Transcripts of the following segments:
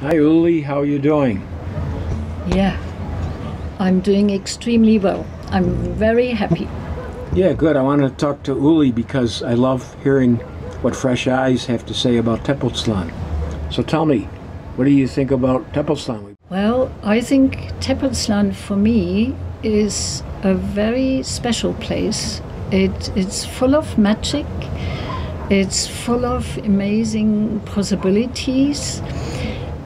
Hi, Ulli. How are you doing? Yeah, I'm doing extremely well. I'm very happy. Yeah, good. I want to talk to Ulli because I love hearing what fresh eyes have to say about Tepoztlan. So tell me, what do you think about Tepoztlan? Well, I think Tepoztlan for me is a very special place. It, it's full of magic. It's full of amazing possibilities,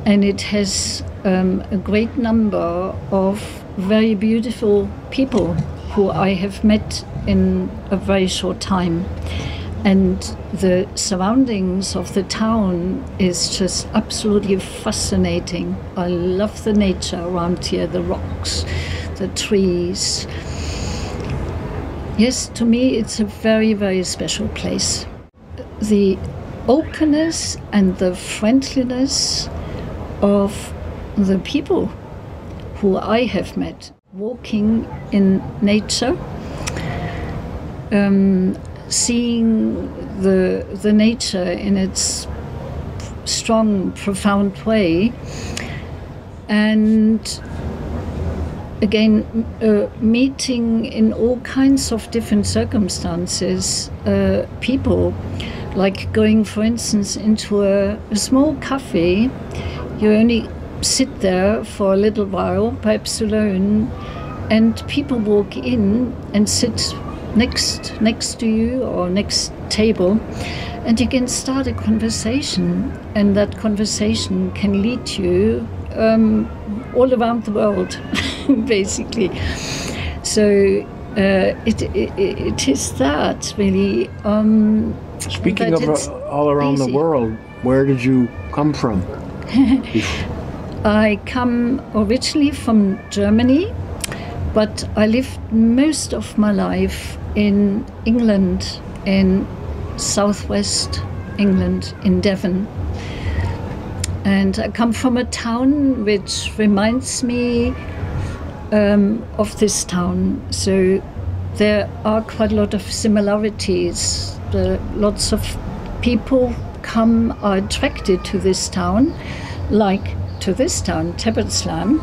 and it has um, a great number of very beautiful people who I have met in a very short time. And the surroundings of the town is just absolutely fascinating. I love the nature around here the rocks, the trees. Yes, to me, it's a very, very special place. The openness and the friendliness of the people who I have met walking in nature, um, seeing the, the nature in its strong, profound way, and again, uh, meeting in all kinds of different circumstances uh, people, like going, for instance, into a, a small cafe. You only sit there for a little while, perhaps alone, and people walk in and sit next next to you or next table and you can start a conversation and that conversation can lead you um, all around the world basically so uh, it, it, it is that really um, Speaking of uh, all around the world, where did you come from? I come originally from Germany, but I lived most of my life in England, in southwest England, in Devon. And I come from a town which reminds me um, of this town. So there are quite a lot of similarities. Lots of people come are attracted to this town, like to this town, Tepoztlan,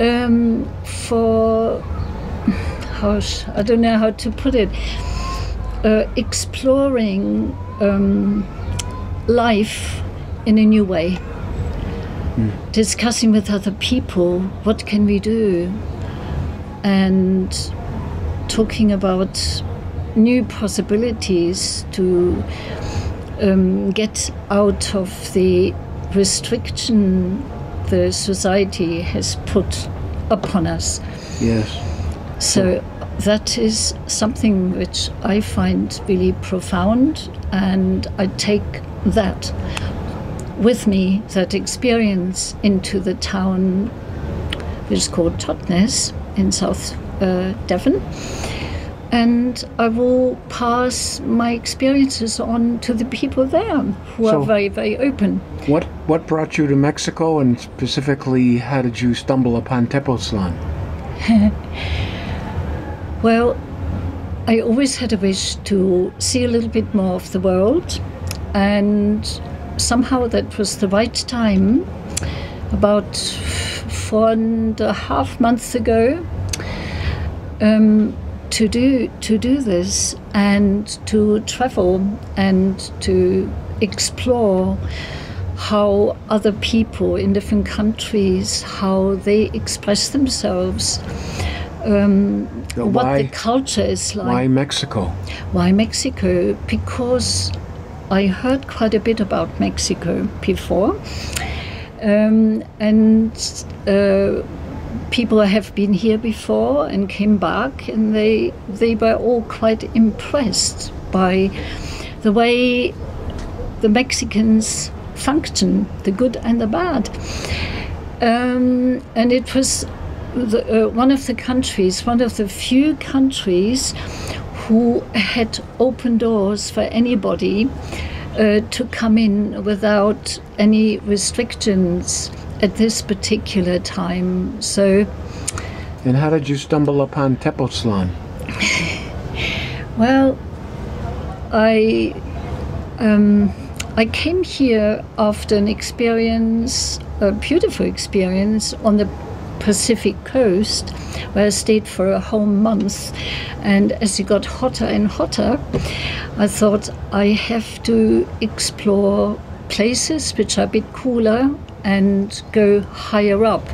um, for how I don't know how to put it, uh, exploring um, life in a new way, discussing with other people what can we do, and talking about new possibilities to um, get out of the restriction the society has put upon us. Yes. So that is something which I find really profound, and I take that with me, that experience, into the town which is called Totnes in South uh, Devon. And I will pass my experiences on to the people there who So- are very, very open. What what brought you to Mexico, and specifically, how did you stumble upon Tepoztlan? Well, I always had a wish to see a little bit more of the world, and somehow that was the right time. About four and a half months ago, um, to do to do this and to travel and to explore how other people in different countries how they express themselves um, So what why- the culture is like Why Mexico? why Mexico? Because I heard quite a bit about Mexico before, um, and uh, people have been here before and came back, and they they were all quite impressed by the way the Mexicans function, the good and the bad. Um, and it was the, uh, one of the countries, one of the few countries who had open doors for anybody uh, to come in without any restrictions at this particular time. So, And how did you stumble upon Tepoztlan? well, I um, I came here after an experience a beautiful experience on the Pacific coast where I stayed for a whole month. And as it got hotter and hotter, I thought I have to explore places which are a bit cooler and go higher up.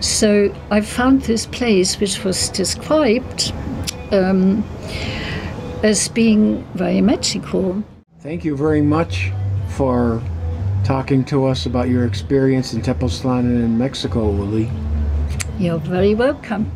So I found this place which was described um, as being very magical. Thank you very much for talking to us about your experience in Tepoztlan and in Mexico, Ulli. You're very welcome.